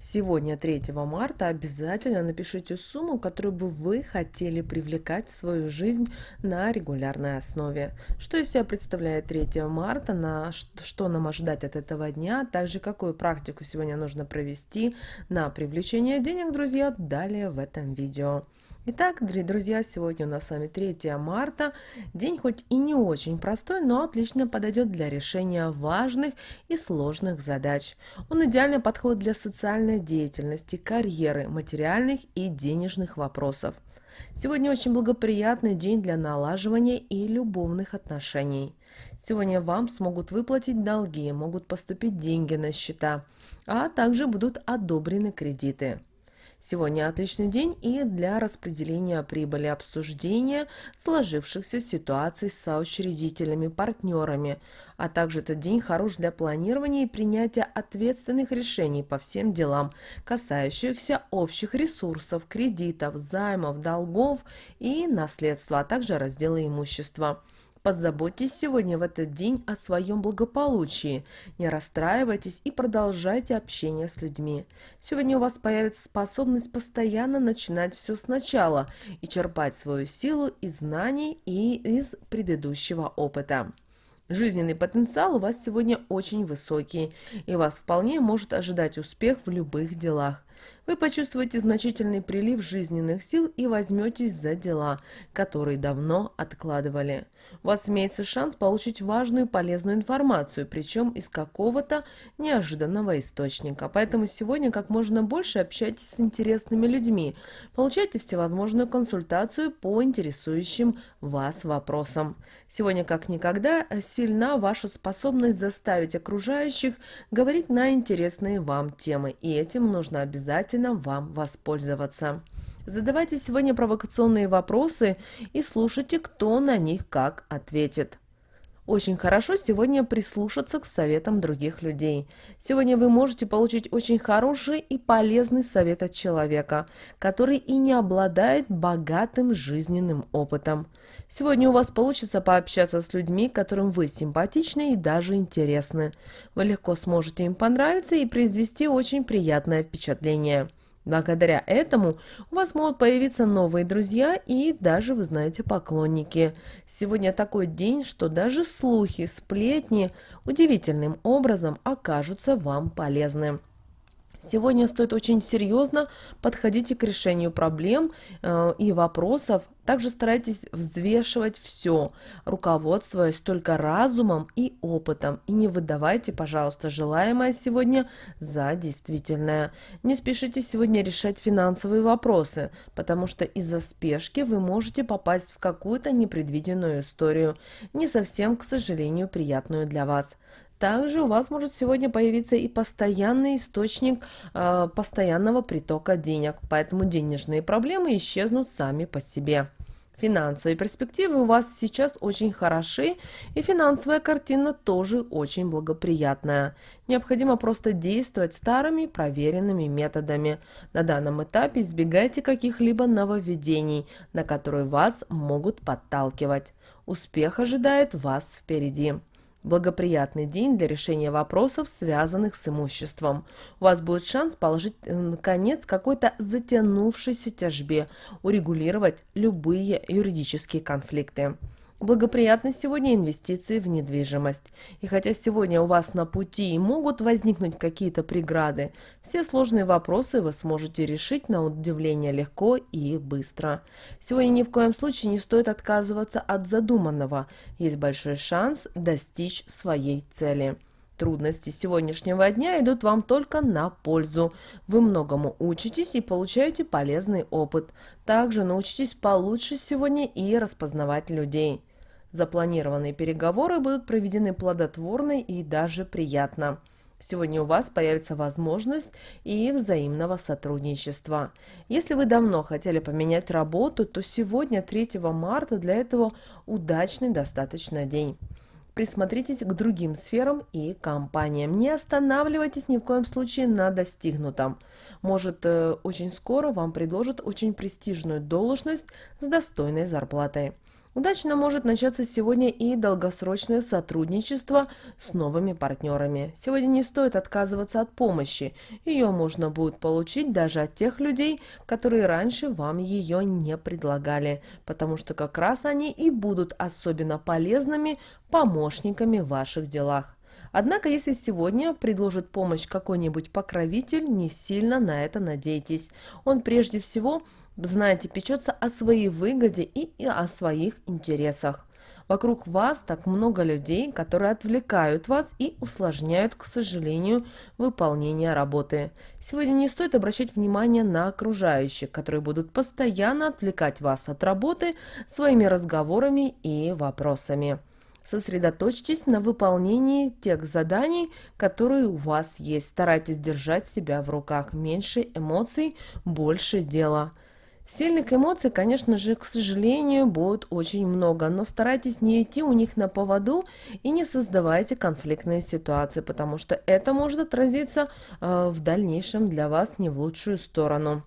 Сегодня, 3 марта, обязательно напишите сумму, которую бы вы хотели привлекать в свою жизнь на регулярной основе. Что из себя представляет 3 марта, на что нам ожидать от этого дня, также какую практику сегодня нужно провести на привлечение денег, друзья, далее в этом видео. Итак, дорогие друзья, сегодня у нас с вами 3 марта. День хоть и не очень простой, но отлично подойдет для решения важных и сложных задач. Он идеально подходит для социальной деятельности, карьеры, материальных и денежных вопросов. Сегодня очень благоприятный день для налаживания и любовных отношений. Сегодня вам смогут выплатить долги, могут поступить деньги на счета, а также будут одобрены кредиты. Сегодня отличный день и для распределения прибыли обсуждения сложившихся ситуаций с соучредителями, партнерами, а также этот день хорош для планирования и принятия ответственных решений по всем делам, касающихся общих ресурсов, кредитов, займов, долгов и наследства, а также раздела имущества. Позаботьтесь сегодня в этот день о своем благополучии. Не расстраивайтесь и продолжайте общение с людьми. Сегодня у вас появится способность постоянно начинать все сначала и черпать свою силу из знаний и из предыдущего опыта. Жизненный потенциал у вас сегодня очень высокий, и вас вполне может ожидать успех в любых делах. Вы почувствуете значительный прилив жизненных сил и возьметесь за дела, которые давно откладывали. У вас имеется шанс получить важную полезную информацию, причем из какого-то неожиданного источника. Поэтому сегодня как можно больше общайтесь с интересными людьми, получайте всевозможную консультацию по интересующим вас вопросам. Сегодня как никогда сильна ваша способность заставить окружающих говорить на интересные вам темы, и этим нужно обязательно обязательно вам воспользоваться. Задавайте сегодня провокационные вопросы и слушайте, кто на них как ответит. Очень хорошо сегодня прислушаться к советам других людей. Сегодня вы можете получить очень хороший и полезный совет от человека, который и не обладает богатым жизненным опытом. Сегодня у вас получится пообщаться с людьми, которым вы симпатичны и даже интересны. Вы легко сможете им понравиться и произвести очень приятное впечатление. Благодаря этому у вас могут появиться новые друзья и даже, вы знаете, поклонники. Сегодня такой день, что даже слухи, сплетни удивительным образом окажутся вам полезны. Сегодня стоит очень серьезно подходить к решению проблем э, и вопросов. Также старайтесь взвешивать все, руководствуясь только разумом и опытом. И не выдавайте, пожалуйста, желаемое сегодня за действительное. Не спешите сегодня решать финансовые вопросы, потому что из-за спешки вы можете попасть в какую-то непредвиденную историю, не совсем, к сожалению, приятную для вас. Также у вас может сегодня появиться и постоянный источник э, постоянного притока денег, поэтому денежные проблемы исчезнут сами по себе. Финансовые перспективы у вас сейчас очень хороши, и финансовая картина тоже очень благоприятная. Необходимо просто действовать старыми проверенными методами. На данном этапе избегайте каких-либо нововведений, на которые вас могут подталкивать. Успех ожидает вас впереди. Благоприятный день для решения вопросов, связанных с имуществом. У вас будет шанс положить э, конец какой-то затянувшейся тяжбе, урегулировать любые юридические конфликты. Благоприятны сегодня инвестиции в недвижимость. И хотя сегодня у вас на пути могут возникнуть какие-то преграды, все сложные вопросы вы сможете решить на удивление легко и быстро. Сегодня ни в коем случае не стоит отказываться от задуманного. Есть большой шанс достичь своей цели. Трудности сегодняшнего дня идут вам только на пользу. Вы многому учитесь и получаете полезный опыт. Также научитесь получше сегодня и распознавать людей. Запланированные переговоры будут проведены плодотворно и даже приятно. Сегодня у вас появится возможность и взаимного сотрудничества. Если вы давно хотели поменять работу, то сегодня, 3 марта, для этого удачный достаточно день. Присмотритесь к другим сферам и компаниям. Не останавливайтесь ни в коем случае на достигнутом. Может, э, очень скоро вам предложат очень престижную должность с достойной зарплатой. Удачно может начаться сегодня и долгосрочное сотрудничество с новыми партнерами. Сегодня не стоит отказываться от помощи. Ее можно будет получить даже от тех людей, которые раньше вам ее не предлагали, потому что как раз они и будут особенно полезными помощниками в ваших делах. Однако, если сегодня предложит помощь какой-нибудь покровитель, не сильно на это надейтесь. Он прежде всего – знаете, печется о своей выгоде и, и о своих интересах. Вокруг вас так много людей, которые отвлекают вас и усложняют, к сожалению, выполнение работы. Сегодня не стоит обращать внимание на окружающих, которые будут постоянно отвлекать вас от работы своими разговорами и вопросами. Сосредоточьтесь на выполнении тех заданий, которые у вас есть. Старайтесь держать себя в руках. Меньше эмоций, больше дела. Сильных эмоций, конечно же, к сожалению, будет очень много, но старайтесь не идти у них на поводу и не создавайте конфликтные ситуации, потому что это может отразиться э, в дальнейшем для вас не в лучшую сторону.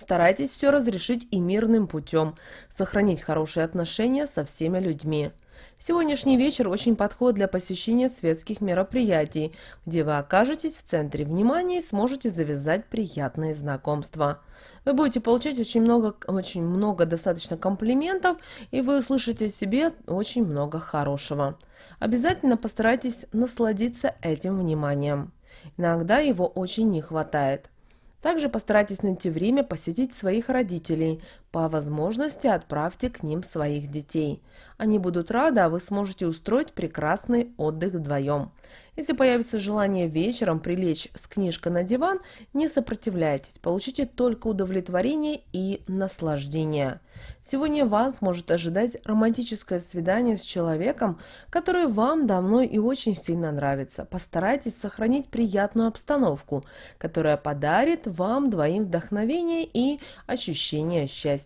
Старайтесь все разрешить и мирным путем, сохранить хорошие отношения со всеми людьми. Сегодняшний вечер очень подходит для посещения светских мероприятий, где вы окажетесь в центре внимания и сможете завязать приятные знакомства. Вы будете получать очень много, очень много достаточно комплиментов, и вы услышите о себе очень много хорошего. Обязательно постарайтесь насладиться этим вниманием. Иногда его очень не хватает. Также постарайтесь найти время посетить своих родителей. По возможности отправьте к ним своих детей. Они будут рады, а вы сможете устроить прекрасный отдых вдвоем. Если появится желание вечером прилечь с книжкой на диван, не сопротивляйтесь, получите только удовлетворение и наслаждение. Сегодня вас может ожидать романтическое свидание с человеком, который вам давно и очень сильно нравится. Постарайтесь сохранить приятную обстановку, которая подарит вам двоим вдохновение и ощущение счастья.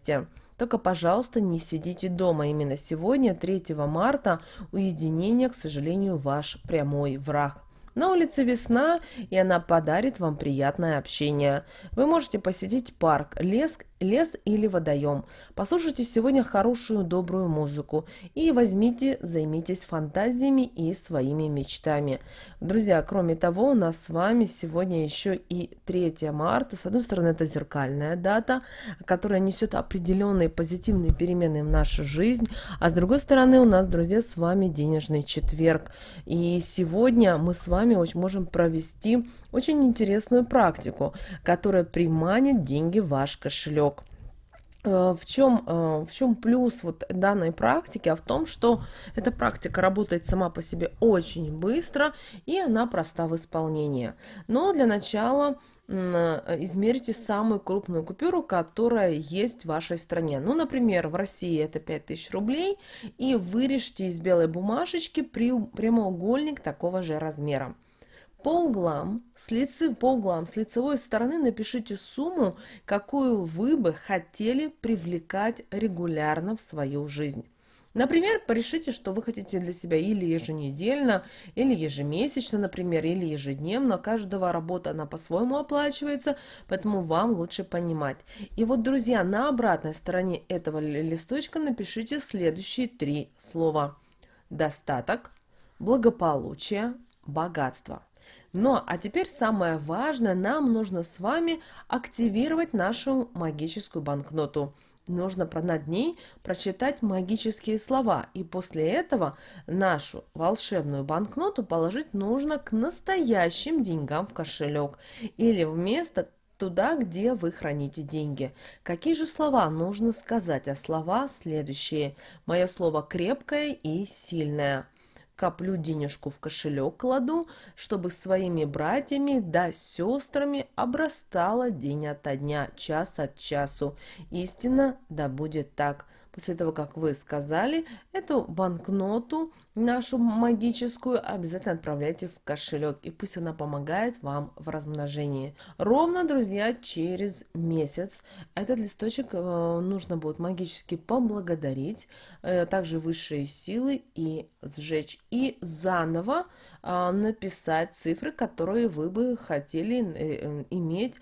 Только, пожалуйста, не сидите дома. Именно сегодня, 3 марта, уединение, к сожалению, ваш прямой враг. На улице весна, и она подарит вам приятное общение. Вы можете посетить парк, лес лес или водоем. Послушайте сегодня хорошую добрую музыку и возьмите, займитесь фантазиями и своими мечтами. Друзья, кроме того, у нас с вами сегодня еще и 3 марта. С одной стороны, это зеркальная дата, которая несет определенные позитивные перемены в нашу жизнь, а с другой стороны, у нас, друзья, с вами денежный четверг. И сегодня мы с вами можем провести очень интересную практику, которая приманит деньги в ваш кошелек. Э, в чем, э, в чем плюс вот данной практики? А в том, что эта практика работает сама по себе очень быстро, и она проста в исполнении. Но для начала э, измерьте самую крупную купюру, которая есть в вашей стране. Ну, например, в России это 5000 рублей, и вырежьте из белой бумажечки прямоугольник такого же размера. По углам, с лицы, по углам, с лицевой стороны напишите сумму, какую вы бы хотели привлекать регулярно в свою жизнь. Например, порешите, что вы хотите для себя или еженедельно, или ежемесячно, например, или ежедневно. Каждого работа, она по-своему оплачивается, поэтому вам лучше понимать. И вот, друзья, на обратной стороне этого листочка напишите следующие три слова. Достаток, благополучие, богатство. Но, а теперь самое важное, нам нужно с вами активировать нашу магическую банкноту. Нужно над ней прочитать магические слова, и после этого нашу волшебную банкноту положить нужно к настоящим деньгам в кошелек или вместо туда, где вы храните деньги. Какие же слова нужно сказать? А слова следующие. Мое слово крепкое и сильное коплю денежку в кошелек кладу, чтобы своими братьями да сестрами обрастала день ото дня, час от часу. Истина да будет так. После того, как вы сказали, эту банкноту, нашу магическую, обязательно отправляйте в кошелек, и пусть она помогает вам в размножении. Ровно, друзья, через месяц этот листочек э, нужно будет магически поблагодарить, э, также высшие силы и сжечь, и заново э, написать цифры, которые вы бы хотели иметь,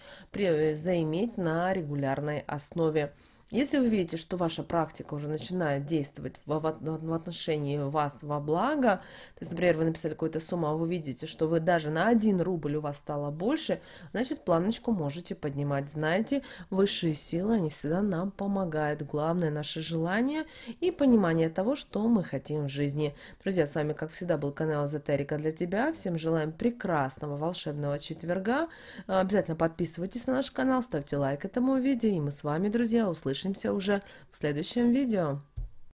заиметь на регулярной основе. Если вы видите, что ваша практика уже начинает действовать в, отношении вас во благо, то есть, например, вы написали какую-то сумму, а вы видите, что вы даже на 1 рубль у вас стало больше, значит, планочку можете поднимать. Знаете, высшие силы, они всегда нам помогают. Главное наше желание и понимание того, что мы хотим в жизни. Друзья, с вами, как всегда, был канал Эзотерика для тебя. Всем желаем прекрасного волшебного четверга. Обязательно подписывайтесь на наш канал, ставьте лайк этому видео, и мы с вами, друзья, услышимся уже в следующем видео.